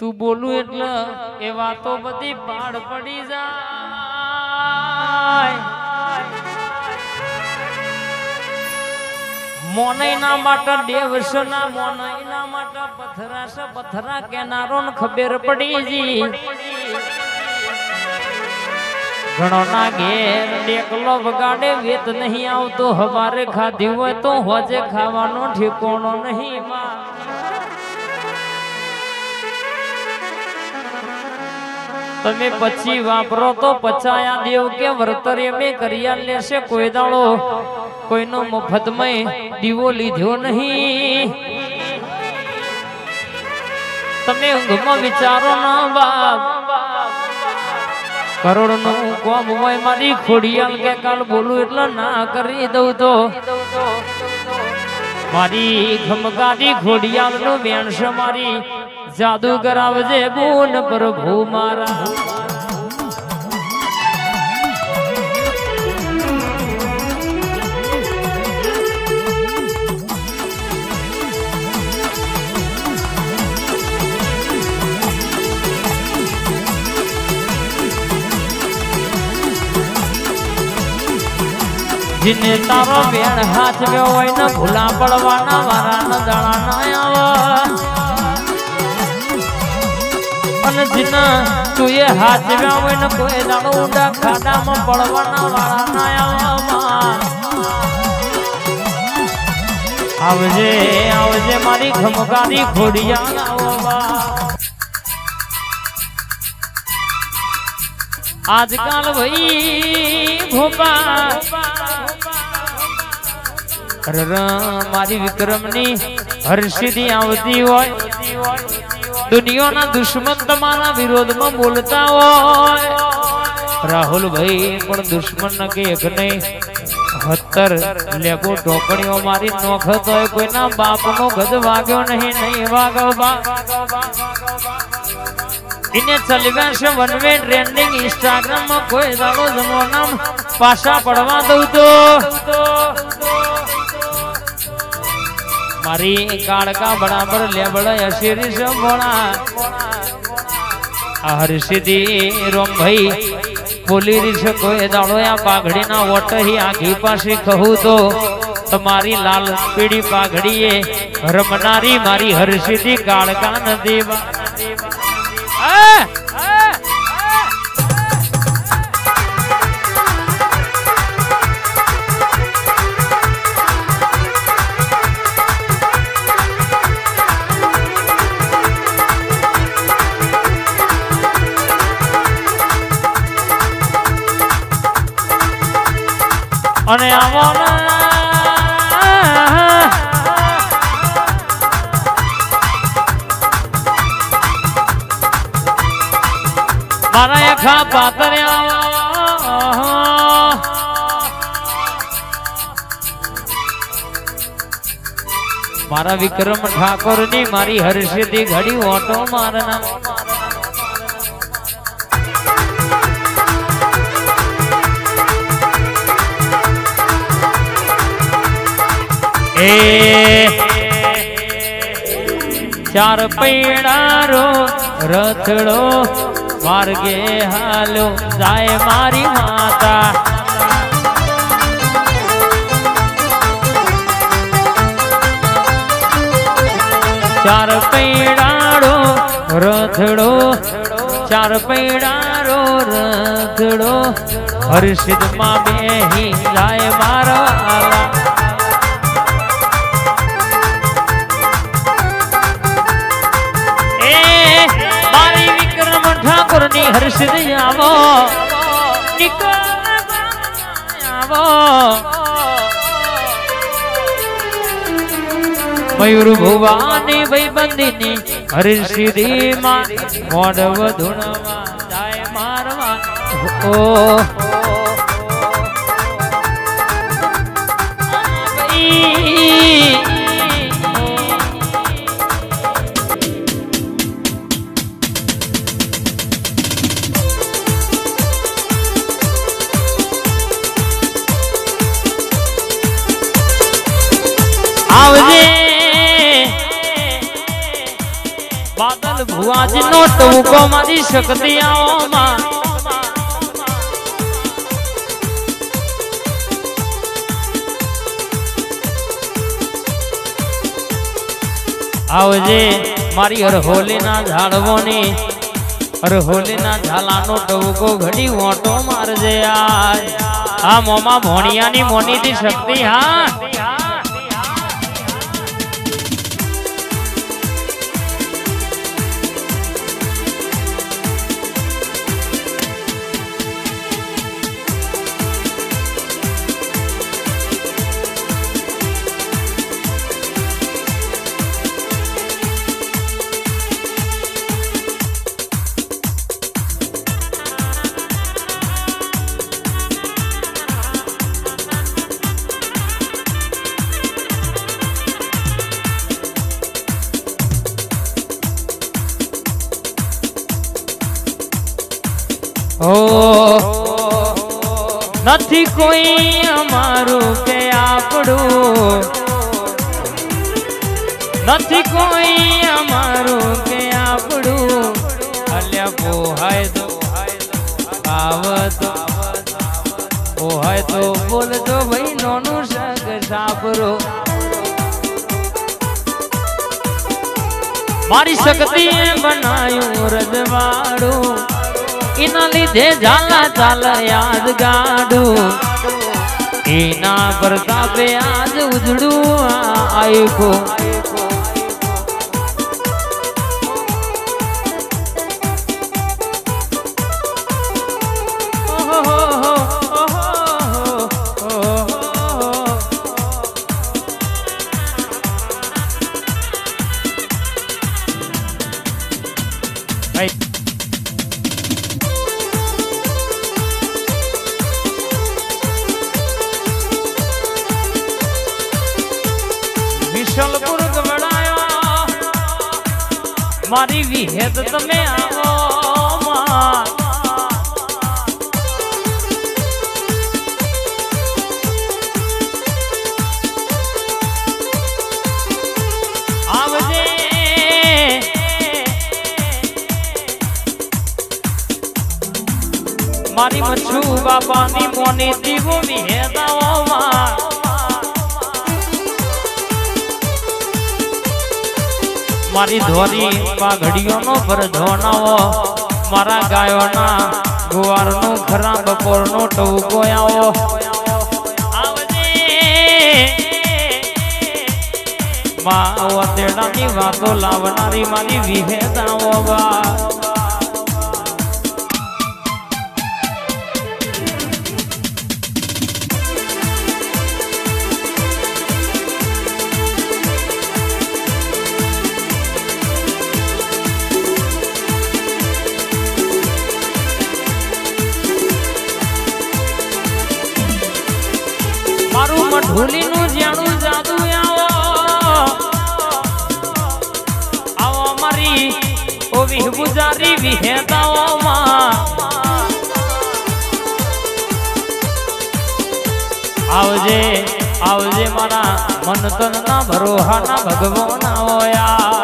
તું બોલું એટલે એ વાતો બધી પાડ પડી જાય. મોનૈના માટે દેવસના મોનૈના માટે પથરા પથરા કેનારો ને ખબર પડી જી ઘણો ના ઘેર ડેકલો વગાડે વેત નહીં આવતો હવારે ખાધી હોય તો હોજે ખાવાનો ઠેકોણો નહીં માં. તમે પછી વાપરો તો પચાયા દેવ કે વર્તર એમે કર્યા લેશે કોઈ દાડો. કોઈનો મફતમય દીવો લીધો નહીં. તમે ઊંઘમાં વિચારો ના બાપ. કરોડનું કોમ હોય મારી ખોડિયાલ કે કાલ બોલું એટલે ના કરી દઉં તો. મારી ખમગાદી ખોડિયાલનું છે મારી. જાદુ કરાવજે બોલ પ્રભુ મારા. જીને તારો બેન હાચવ્યો હોય ને ભૂલા પડવાના વારા ન દાણા ના આવે. અને જીના તું એ હાચવ્યા હોય ને કોઈ દાડો ઉડા ખાડામાં પડવાના વાળા ના આવામાં. આવજે આવજે મારી ખમકારી ખોડિયા આજકાલ ભાઈ ભોપા. મારી વિક્રમની હર્ષિદી આવતી હોય. દુનિયાના દુશ્મન તમારા વિરોધમાં બોલતા હોય. રાહુલ ભાઈ પણ દુશ્મન ન કે એક નહીં હતર લેગો ટોકણીઓ મારી નોખત હોય કોઈના બાપનો ગજ વાગ્યો નહીં નહીં વાગો બા એને ચલવ્યા છે વન કોઈ દાડો જમોનામ પાછા પડવા દઉં તો. મારી કાળકા બરાબર લેબડાય અશીરી છે ભોળા હર્ષિદી રોમ ભાઈ બોલી છે કોઈ દાડો આ પાઘડીના વટહી આખી પાસે કહું તો તમારી લાલ પીળી પાઘડીએ રમનારી મારી હર્ષિદી કાળકા નદી અને મારા એખા પાતર્યા મારા વિક્રમ ઠાકોરની મારી હર્ષિદી ઘડી ઓટો મારના એ ચાર પૈડારો રથડો માર્ગે હાલો જાય મારી માતા. ચાર પૈડારો રથડો, ચાર પૈડારો રથડો હર્ષિદમાં બેહી જાય મારા ઠાકોરની હર્ષિદ આવો. આવો મયુર ભુવાની ભાઈબંધીની હર્ષિદી માં મોડવ વધુણમાં જાય મારવા. ઓ. આવજે બાદલ નો ટૂંકો મારી શક્તિ આવોમાં આવજે મારી અરહોલીના ઝાડવોની અરહોલીના ઝાલાનો ટવકો ઘડી ઓટો મારજે આ મોમાં ભોણિયાની મોનીથી શક્તિ હા. ઓ, નથી કોઈ અમારું કે આપણું. નથી કોઈ અમારું કે આપણું. અલ્યા પોહાય તો ઓ પોહાય તો બોલતો ભાઈ, નોનું સગ સાપરો મારી શક્તિ બનાયું રજવાડું. એના લીધે ઝાલા ચાલ યાદ ગાડું. એના પ્રતાપે આજ ઉજડું આયકો વિશલપુર ગવડાયો. મારી વિહેદ તમે આવો મારી મચ્છુ બાપાની મોની દીવો વિહેતાઓ મારી ધોરી પાઘડીઓનો ભરધોનાવો મારા ગાયોના ગુવારનો ખરા બપોરનો ટવકો આવો. માં વાતો લાવનારી મારી વિહેતાઓ બા. ઓ વિહબુજારી વિહેતાઓમાં. આવજે આવજે મારા મન તન ના ભરોહાના ભગવાન યાર